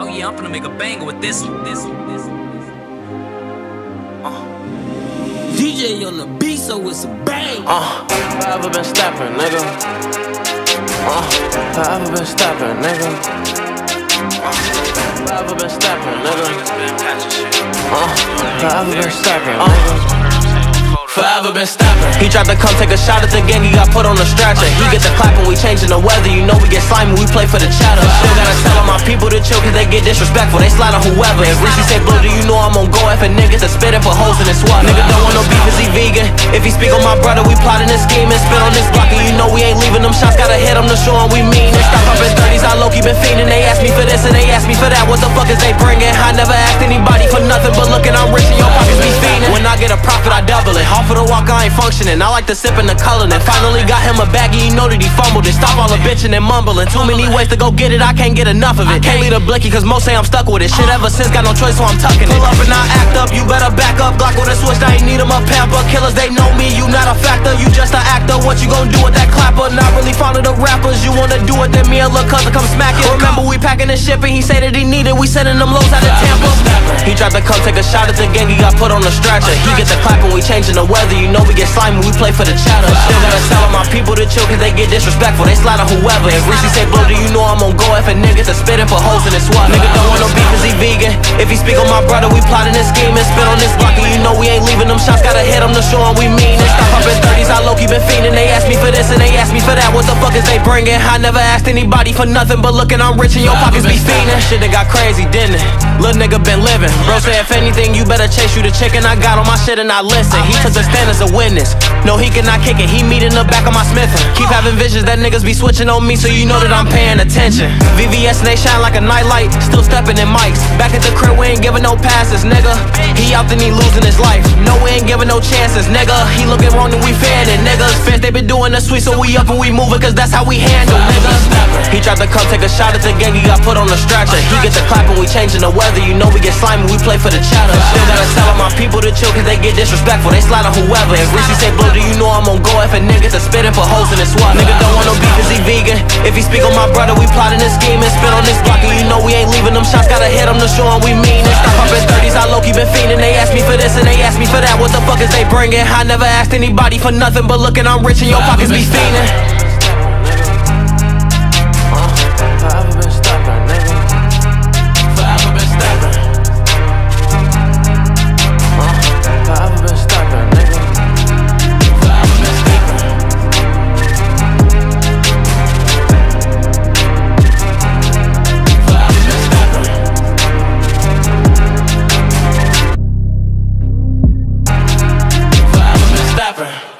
Oh yeah, I'm gonna make a banger with this one. This one. This one. DJ on the beat, so it's a bang. Uh, forever been stepping, nigga. Uh, forever been stepping, nigga. Uh, forever been stepping, nigga. Uh, forever been stepping, nigga. Forever been stepping. He tried to come take a shot at the gang, he got put on the stretcher. He get the clap when we changing the weather. You know we get slimy, we play for the chatter. Still gotta tell all my people to chill, cause they get disrespectful. They slide on whoever. If Reese say blue, do you know I'm on go if a niggas that spit it for hoes in his swat. Nigga don't want no beef, cause he vegan. If he speak on my brother, we plotting and spit on this block. And you know we ain't leaving them shots, gotta hit them to show 'em we mean it. Stop up in 30s, I low key been fiending. They ask me for this and they ask me for that. What the fuck is they bringing? I never asked anybody for nothing, but looking, I'm rich and your pockets be fiending. When I get a functioning. I like to sip in the color and finally got him a baggie. You know that he fumbled it. Stop all the bitching and mumbling. Too many ways to go get it, I can't get enough of it. Can't leave a blicky, cause most say I'm stuck with it. Shit ever since, got no choice, so I'm tucking it. Pull up and I act up, you better back up. Glock with a switch, I ain't need him a pamper. Killers, they know me, you not a factor. You just an actor. What you gon' do with that clapper? Not really fond of the rappers. You wanna do it, then me and Lil' Cousin come smack it. Remember, we packing the ship and he said that he needed. We sending them lows out of Tampa. He tried to come take a shot at the gang, he got put on the stretcher. He get the clap and we changing the weather. You know we get slimy, we play for the chatter. Still gotta tell all my people to chill, cause they get disrespectful. They slide on whoever. If Reese say blow, do you know I'm on go? If a nigga's to spitting for hoes in his swat. Nigga don't want no beef, cause he vegan. If he speak on my brother, we plotting this scheme and spit on this block. And you know we ain't leaving them shots, gotta hit them to show 'em we mean it. Stop up in 30s, I low key been fiending. They ask me for this and they ask me for that. What the fuck is they bringing? I never asked anybody for nothing, but looking, I'm rich and your pockets be fiending. Shit that got crazy, didn't it? Little nigga been living. Bro say if anything, you better chase you the chicken. I got on my shit and I listen. He took the stand as a witness. No, he cannot kick it. He meet in the back of my Smithin. Keep having visions that niggas be switching on me, so you know that I'm paying attention. VVS and they shine like a nightlight. Still stepping in mics. Back at the crib, we ain't giving no passes, nigga. He out then he losing his life. No, we ain't giving no chances, nigga. He looking wrong and we fanning, niggas. Fans, they been doing the sweet, so we up and we moving, cause that's how we handle, niggas. He tried to come take a shot at the gang, he got put on the stretcher. He get the clap when we changing the weather. You know we get slimy, we play for the chatter. Still gotta tell all my people to chill, cause they get disrespectful. They slide on whoever. If Reese say blue, do you know I'm on go? If a nigga's to spitting for hoes in his swat. Nigga don't want no beef, cause he vegan. If he speak on my brother, we plotting and spit on this block. And you know we ain't leaving them shots, gotta hit them to show we mean it. Stop up in 30s, I low key been fiending. They ask me for this and they ask me for that. What the fuck is they bringing? I never asked anybody for nothing, but looking, I'm rich and your pockets be fiending. happen.